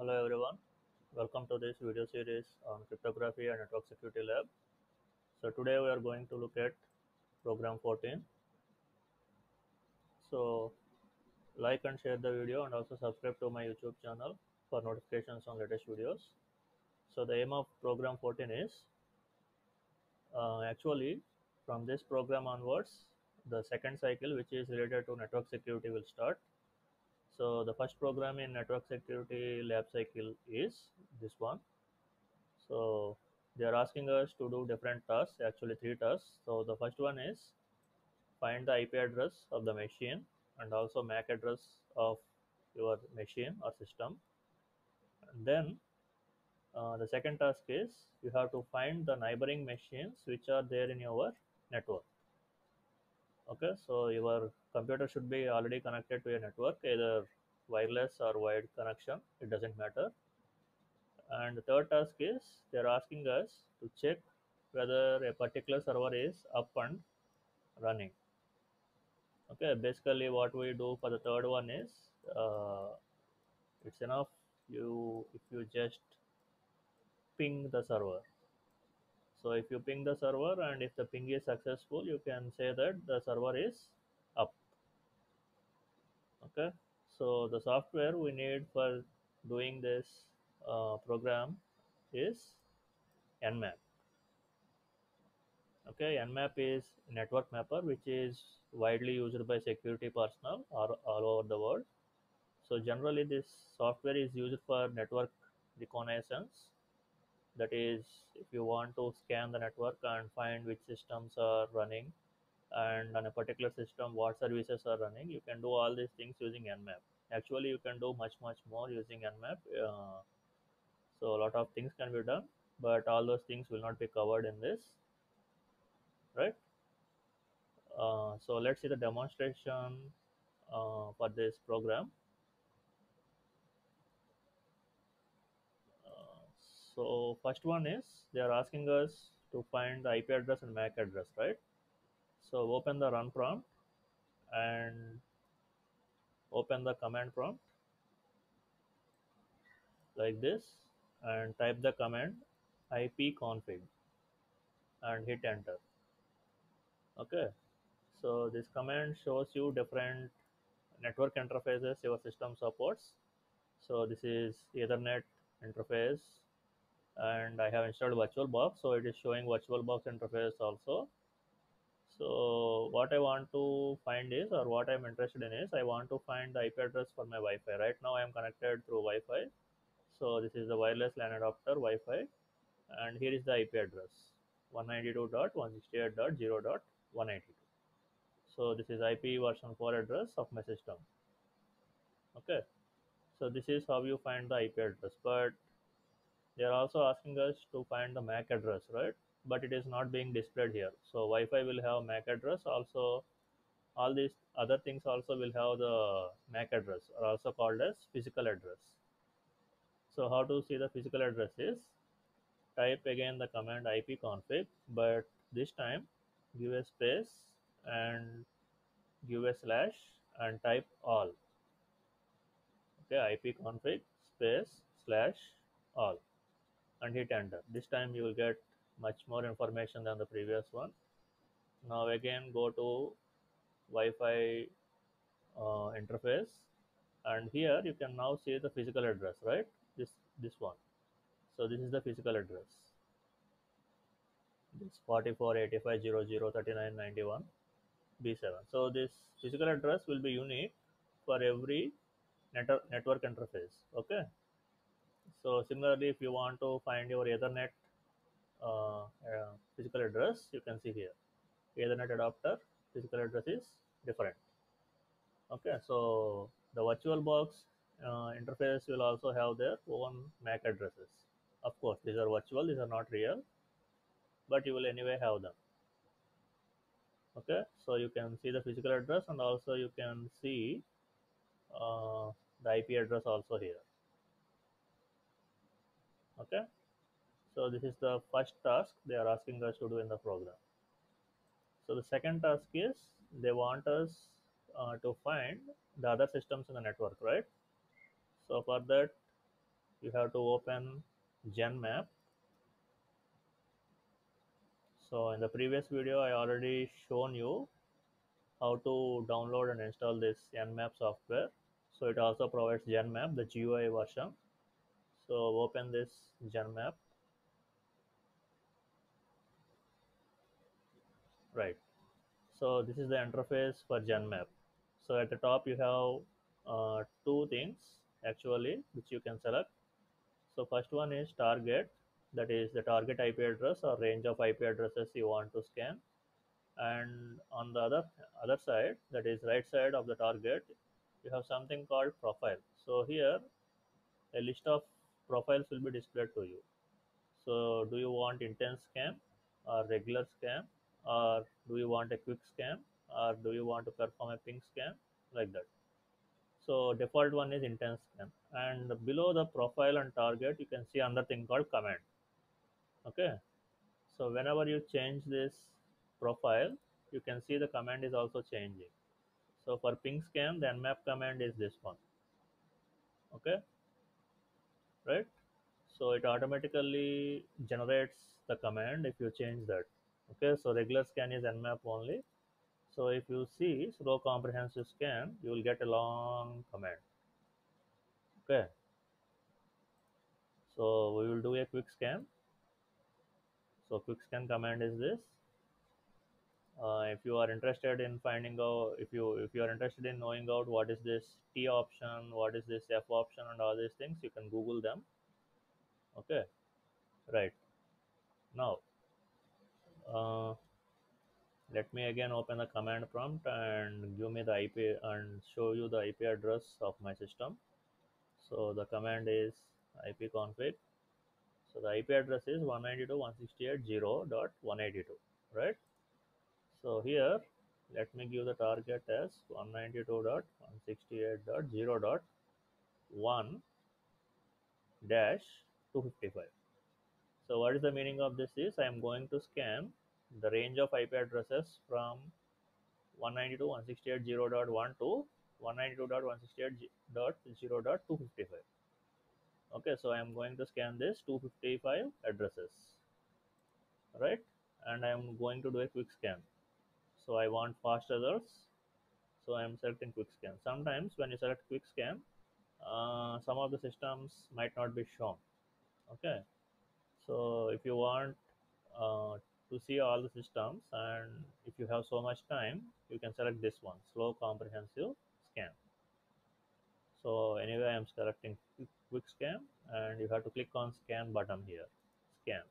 Hello everyone, welcome to this video series on cryptography and network security lab. So today we are going to look at program 14. So like and share the video and also subscribe to my YouTube channel for notifications on latest videos. So the aim of program 14 is uh, actually from this program onwards the second cycle which is related to network security will start so the first program in network security lab cycle is this one. So they are asking us to do different tasks, actually three tasks. So the first one is find the IP address of the machine and also MAC address of your machine or system. And then uh, the second task is you have to find the neighboring machines which are there in your network okay so your computer should be already connected to a network either wireless or wired connection. It doesn't matter. And the third task is they're asking us to check whether a particular server is up and running. Okay basically what we do for the third one is uh, it's enough. You if you just ping the server so if you ping the server and if the ping is successful, you can say that the server is up. Okay. So the software we need for doing this uh, program is Nmap. Okay, Nmap is network mapper which is widely used by security personnel all, all over the world. So generally this software is used for network reconnaissance that is if you want to scan the network and find which systems are running and on a particular system what services are running you can do all these things using nmap. Actually you can do much much more using nmap. Uh, so a lot of things can be done but all those things will not be covered in this right? Uh, so let's see the demonstration uh, for this program So first one is they are asking us to find the IP address and MAC address, right? So open the run prompt and open the command prompt like this and type the command ipconfig and hit enter. Okay, so this command shows you different network interfaces your system supports. So this is Ethernet interface, and I have installed VirtualBox, so it is showing VirtualBox interface also. So what I want to find is, or what I'm interested in is, I want to find the IP address for my Wi-Fi. Right now I am connected through Wi-Fi. So this is the wireless LAN adapter Wi-Fi, and here is the IP address 192.168.0.192. So this is IP version 4 address of my system. Okay, so this is how you find the IP address, but they are also asking us to find the MAC address, right? But it is not being displayed here. So Wi-Fi will have MAC address. Also, all these other things also will have the MAC address, or also called as physical address. So how to see the physical address is type again the command ipconfig, but this time give a space and give a slash and type all. Okay, ipconfig space slash all and hit enter. This time you will get much more information than the previous one. Now again go to Wi-Fi uh, interface and here you can now see the physical address, right? This this one. So this is the physical address. This 4485003991 B7. So this physical address will be unique for every net network interface. Okay so similarly, if you want to find your Ethernet uh, uh, physical address, you can see here. Ethernet adapter physical address is different. Okay, so the VirtualBox uh, interface will also have their own MAC addresses. Of course, these are virtual; these are not real, but you will anyway have them. Okay, so you can see the physical address, and also you can see uh, the IP address also here okay? So this is the first task they are asking us to do in the program. So the second task is they want us uh, to find the other systems in the network right? So for that you have to open Zenmap so in the previous video i already shown you how to download and install this nmap software. So it also provides Zenmap the gui version so open this Zenmap right. So this is the interface for Zenmap so at the top you have uh, two things actually which you can select. So first one is target. That is the target ip address or range of ip addresses you want to scan. And on the other other side that is right side of the target you have something called profile. So here a list of profiles will be displayed to you. So do you want intense scan or regular scan or do you want a quick scan or do you want to perform a ping scan like that. So default one is intense scan and below the profile and target you can see another thing called command. Okay? So whenever you change this profile you can see the command is also changing. So for ping scan the nmap command is this one. Okay right? So it automatically generates the command if you change that okay? So regular scan is nmap only. So if you see slow comprehensive scan you will get a long command okay? So we will do a quick scan. So quick scan command is this uh, if you are interested in finding out if you if you are interested in knowing out what is this t option what is this f option and all these things you can google them. Okay? Right. Now uh, let me again open the command prompt and give me the ip and show you the ip address of my system. So the command is ipconfig so the ip address is 192.168.0.182 right so here let me give the target as 192.168.0.1 dash 255 so what is the meaning of this is i am going to scan the range of ip addresses from 192.168.0.1 to 192.168.0.255 okay so i am going to scan this 255 addresses. Right? And i am going to do a quick scan so i want fast results so i am selecting quick scan. Sometimes when you select quick scan uh, some of the systems might not be shown. Okay? So if you want uh, to see all the systems and if you have so much time you can select this one slow comprehensive scan. So anyway i am selecting quick scan and you have to click on scan button here. Scan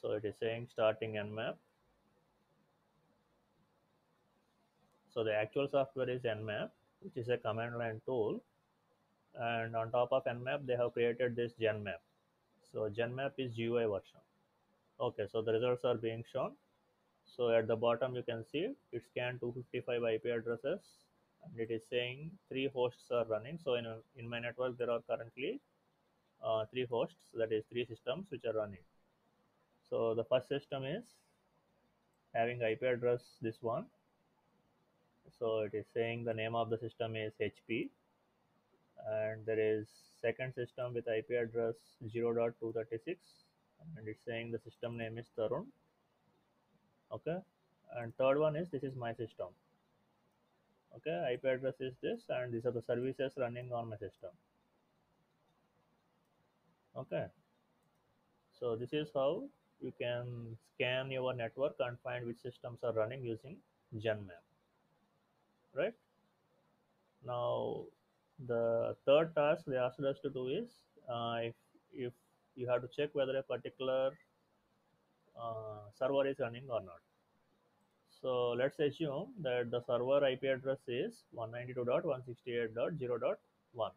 so it is saying starting nmap so the actual software is nmap which is a command line tool. And on top of nmap they have created this Zenmap so Zenmap is gui version. Okay so the results are being shown. So at the bottom you can see it scanned 255 ip addresses and it is saying three hosts are running. So in, in my network there are currently uh, three hosts that is three systems which are running so the first system is having ip address this one. So it is saying the name of the system is hp and there is second system with ip address 0.236 and it's saying the system name is tarun. Okay? And third one is this is my system. Okay? Ip address is this and these are the services running on my system. Okay? So this is how you can scan your network and find which systems are running using Zenmap right? Now the third task they asked us to do is uh, if if you have to check whether a particular uh, server is running or not. So let's assume that the server ip address is 192.168.0.1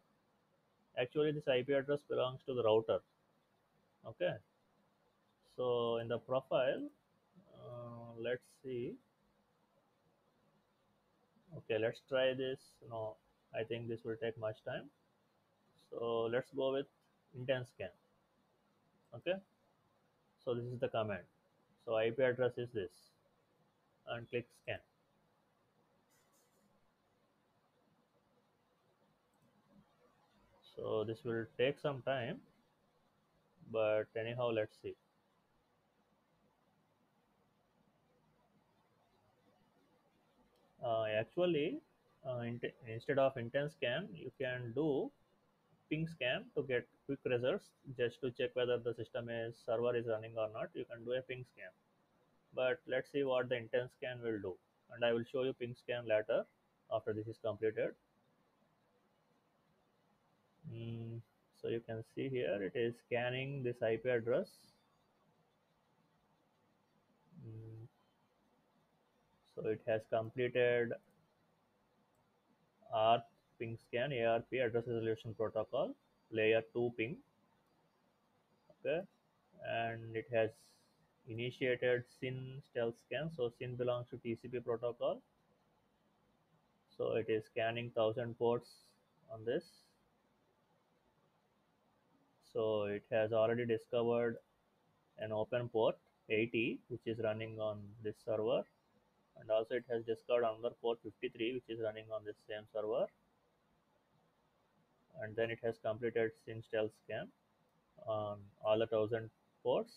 actually this ip address belongs to the router. Okay so in the profile uh, let's see. Okay let's try this. No i think this will take much time. So let's go with intense scan. Okay? So this is the command. So ip address is this. And click scan. So this will take some time. But anyhow let's see actually uh, instead of intense scan you can do ping scan to get quick results just to check whether the system is server is running or not. You can do a ping scan but let's see what the intense scan will do. And i will show you ping scan later after this is completed. Mm, so you can see here it is scanning this ip address so it has completed ARP ping scan ARP address resolution protocol layer 2 ping. Okay. And it has initiated SYN stealth scan. So SYN belongs to TCP protocol. So it is scanning 1000 ports on this. So it has already discovered an open port 80 which is running on this server and also it has discovered another port 53 which is running on this same server. And then it has completed SYN stealth scan on all the thousand ports.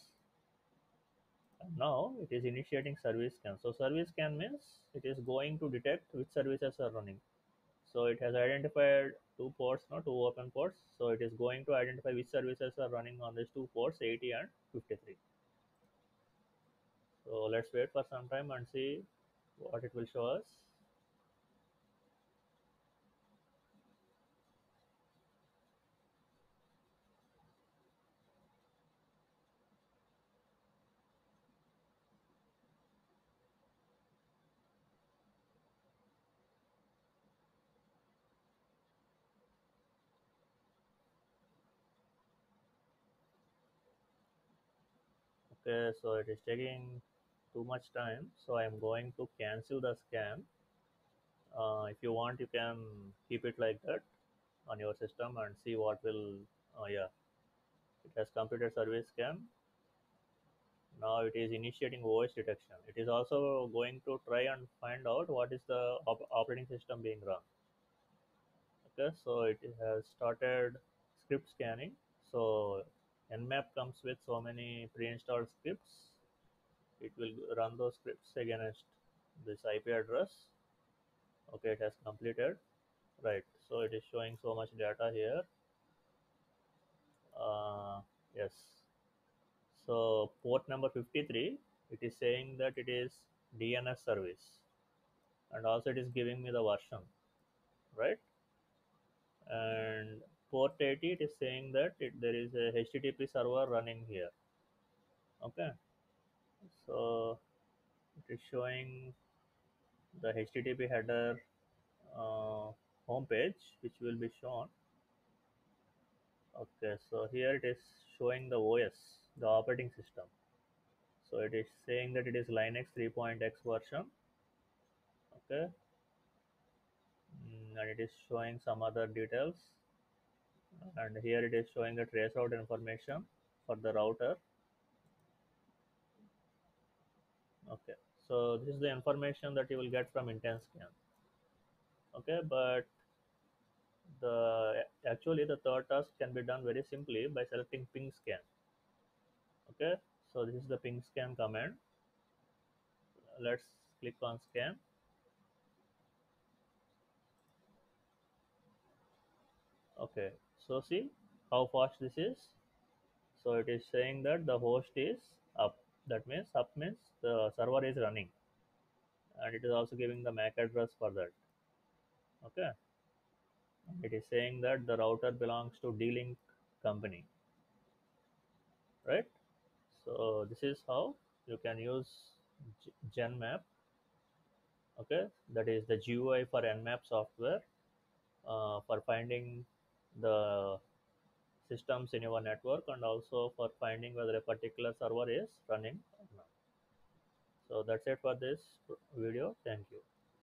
And now it is initiating service scan. So service scan means it is going to detect which services are running. So it has identified two ports not two open ports. So it is going to identify which services are running on these two ports 80 and 53 so let's wait for some time and see what it will show us? Okay so it is taking too much time so i'm going to cancel the scan uh, if you want you can keep it like that on your system and see what will uh, yeah. It has completed service scan now it is initiating OS detection. It is also going to try and find out what is the op operating system being run. Okay so it has started script scanning. So nmap comes with so many pre-installed scripts it will run those scripts against this IP address. Okay it has completed. Right so it is showing so much data here. Uh, yes. So port number 53 it is saying that it is DNS service. And also it is giving me the version right? And port 80 it is saying that it, there is a HTTP server running here. Okay so it is showing the http header uh, home page which will be shown. Okay so here it is showing the os the operating system. So it is saying that it is linux 3.x version. Okay. Mm, and it is showing some other details. And here it is showing the traceroute information for the router okay. So this is the information that you will get from intense scan. Okay but the actually the third task can be done very simply by selecting ping scan. Okay so this is the ping scan command. Let's click on scan. Okay so see how fast this is. So it is saying that the host is up that means up means the server is running. And it is also giving the MAC address for that. Okay? It is saying that the router belongs to D-Link company. Right? So this is how you can use Zenmap. Okay? That is the GUI for Nmap software uh, for finding the systems in your network and also for finding whether a particular server is running or not. So that's it for this video. Thank you.